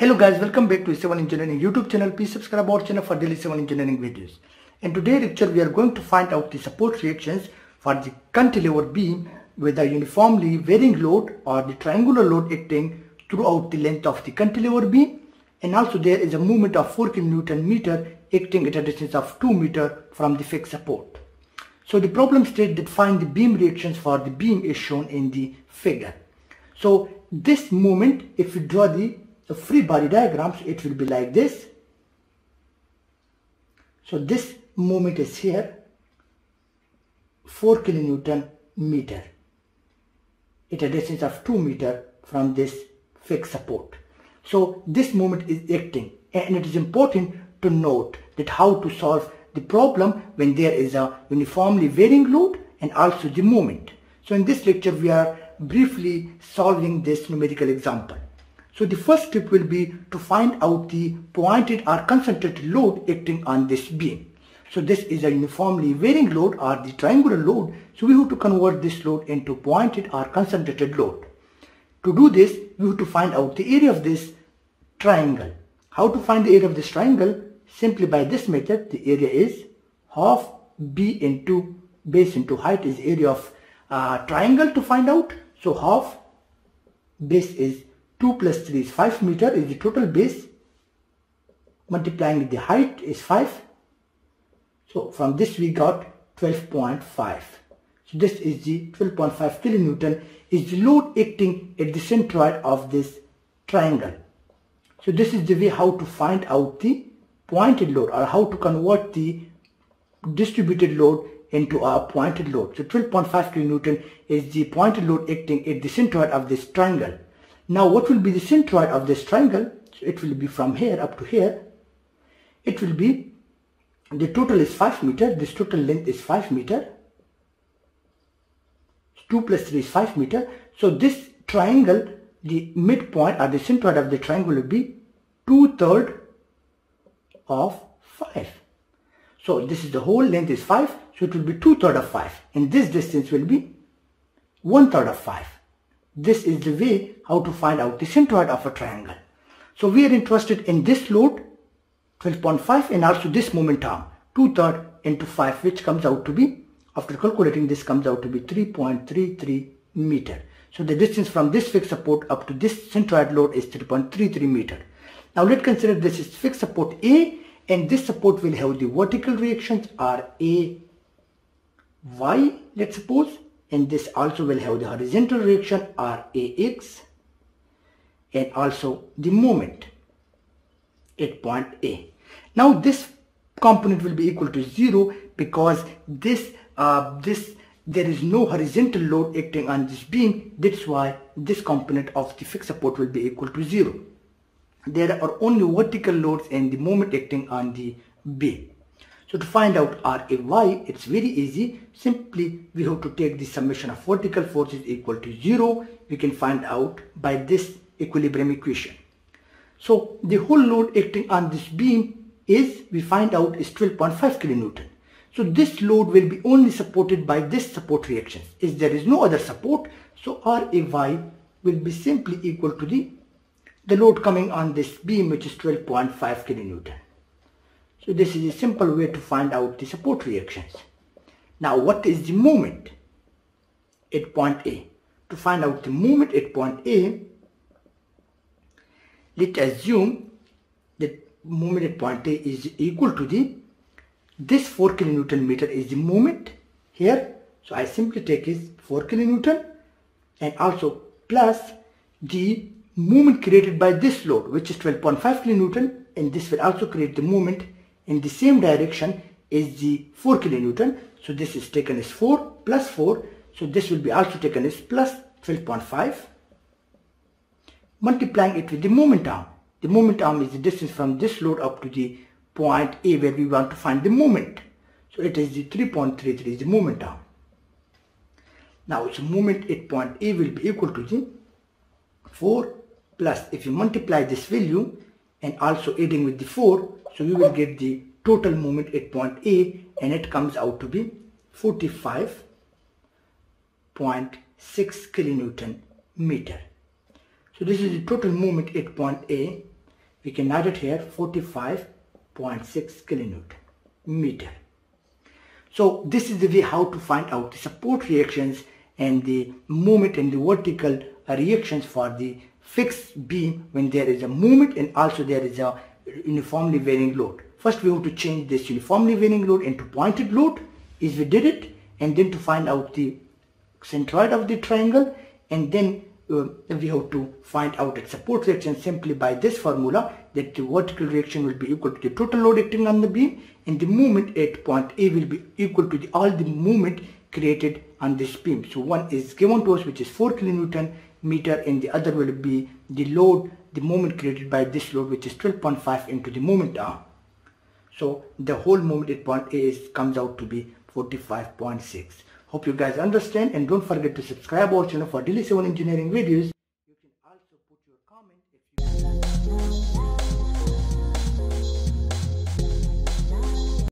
Hello guys, welcome back to Civil Engineering YouTube channel. Please subscribe our channel for daily civil engineering videos. In today's lecture, we are going to find out the support reactions for the cantilever beam with a uniformly varying load or the triangular load acting throughout the length of the cantilever beam. And also there is a movement of 4 kN meter acting at a distance of 2 meter from the fixed support. So the problem states that find the beam reactions for the beam is shown in the figure. So this moment, if we draw the the free body diagrams it will be like this. So this moment is here. 4 kilonewton meter. At a distance of 2 meter from this fixed support. So this moment is acting and it is important to note that how to solve the problem when there is a uniformly varying load and also the moment so in this lecture we are briefly solving this numerical example so the first step will be to find out the pointed or concentrated load acting on this beam. So this is a uniformly varying load or the triangular load. So we have to convert this load into pointed or concentrated load. To do this, we have to find out the area of this triangle. How to find the area of this triangle? Simply by this method, the area is half b into base into height is area of uh, triangle to find out. So half base is 2 plus 3 is 5 meter is the total base. Multiplying the height is 5 so from this we got 12.5 so this is the 12.5 kilonewton is the load acting at the centroid of this triangle. So this is the way how to find out the pointed load or how to convert the distributed load into a pointed load. So 12.5 kilonewton is the pointed load acting at the centroid of this triangle now what will be the centroid of this triangle? So it will be from here up to here. It will be, the total is 5 meter, this total length is 5 meter. 2 plus 3 is 5 meter. So this triangle, the midpoint or the centroid of the triangle will be 2 third of 5. So this is the whole length is 5. So it will be 2 third of 5. And this distance will be 1 third of 5. This is the way how to find out the centroid of a triangle. So we are interested in this load 12.5 and also this moment arm 2 third into 5 which comes out to be after calculating this comes out to be 3.33 meter. So the distance from this fixed support up to this centroid load is 3.33 meter. Now let's consider this is fixed support A and this support will have the vertical reactions are A, Y let's suppose and this also will have the horizontal reaction RAX and also the moment at point A. Now this component will be equal to 0 because this uh, this there is no horizontal load acting on this beam that's why this component of the fixed support will be equal to 0. There are only vertical loads and the moment acting on the beam. So to find out RAY, it's very easy. Simply we have to take the summation of vertical forces equal to 0. We can find out by this equilibrium equation. So the whole load acting on this beam is, we find out is 12.5 kilonewton. So this load will be only supported by this support reactions. If there is no other support, so RAY will be simply equal to the, the load coming on this beam which is 12.5 kilonewton. So this is a simple way to find out the support reactions. Now what is the moment at point A? To find out the moment at point A, let's assume that moment at point A is equal to the, this 4 kilonewton meter is the moment here. So I simply take is 4 kilonewton and also plus the moment created by this load which is 12.5 kilonewton and this will also create the moment in the same direction is the 4 kilonewton. So this is taken as 4 plus 4. So this will be also taken as plus 12.5. Multiplying it with the moment arm. The moment arm is the distance from this load up to the point A where we want to find the moment. So it is the 3.33 is the moment arm. Now its moment at point A will be equal to the 4 plus if you multiply this value and also adding with the 4 so we will get the total moment at point A and it comes out to be 45.6 kilonewton meter. So this is the total moment at point A we can add it here 45.6 kilonewton meter. So this is the way how to find out the support reactions and the moment and the vertical reactions for the fixed beam when there is a movement and also there is a uniformly varying load. First we have to change this uniformly varying load into pointed load is we did it and then to find out the centroid of the triangle and then uh, we have to find out its support reaction simply by this formula that the vertical reaction will be equal to the total load acting on the beam and the movement at point A will be equal to the, all the movement created on this beam. So one is given to us which is 4 kilonewton meter and the other will be the load, the moment created by this load which is 12.5 into the moment arm. So the whole moment at point A is, comes out to be 45.6. Hope you guys understand and don't forget to subscribe our channel for daily civil engineering videos.